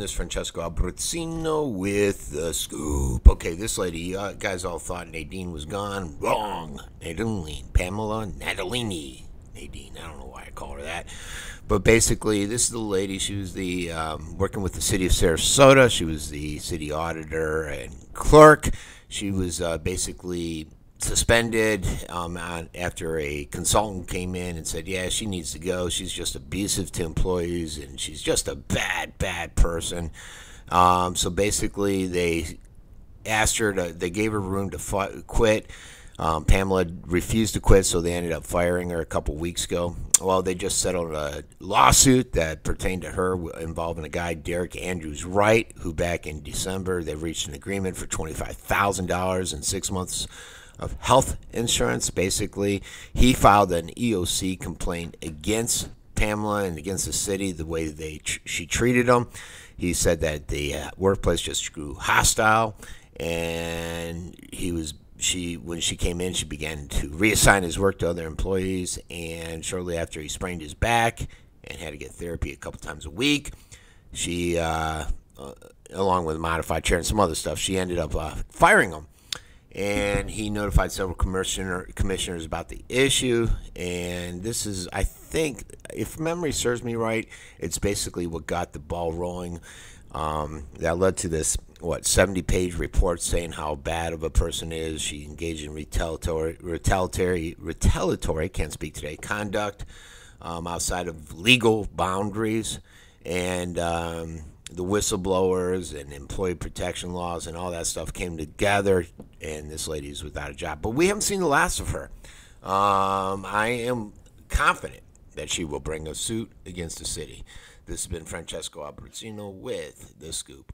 This Francesco Abbruzzino with the scoop. Okay, this lady, uh, guys all thought Nadine was gone. Wrong. Nadine, Pamela Nadalini. Nadine, I don't know why I call her that. But basically, this is the lady. She was the um, working with the city of Sarasota. She was the city auditor and clerk. She was uh, basically suspended um, after a consultant came in and said, "Yeah, she needs to go. She's just abusive to employees, and she's just a bad, bad person." Um, so basically, they asked her to. They gave her room to quit. Um, Pamela refused to quit, so they ended up firing her a couple weeks ago. Well, they just settled a lawsuit that pertained to her involving a guy, Derek Andrews Wright, who back in December they reached an agreement for $25,000 in six months of health insurance. Basically, he filed an EOC complaint against Pamela and against the city the way they she treated him. He said that the uh, workplace just grew hostile, and he was she when she came in, she began to reassign his work to other employees. And shortly after, he sprained his back and had to get therapy a couple times a week. She, uh, uh, along with a modified chair and some other stuff, she ended up uh, firing him and he notified several commissioner, commissioners about the issue. And this is, I think, if memory serves me right, it's basically what got the ball rolling. Um, that led to this what 70 page report saying how bad of a person is. She engaged in retaliatory, retaliatory, retaliatory can't speak today, conduct um, outside of legal boundaries. And um, the whistleblowers and employee protection laws and all that stuff came together, and this lady is without a job. But we haven't seen the last of her. Um, I am confident that she will bring a suit against the city. This has been Francesco Abbruzzino with The Scoop.